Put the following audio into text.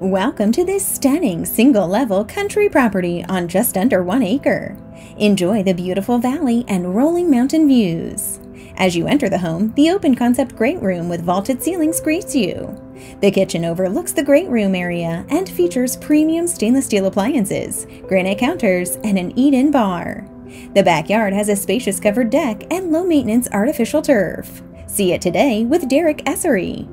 Welcome to this stunning single level country property on just under one acre. Enjoy the beautiful valley and rolling mountain views. As you enter the home, the open concept great room with vaulted ceilings greets you. The kitchen overlooks the great room area and features premium stainless steel appliances, granite counters, and an eat in bar. The backyard has a spacious covered deck and low maintenance artificial turf. See it today with Derek Essary.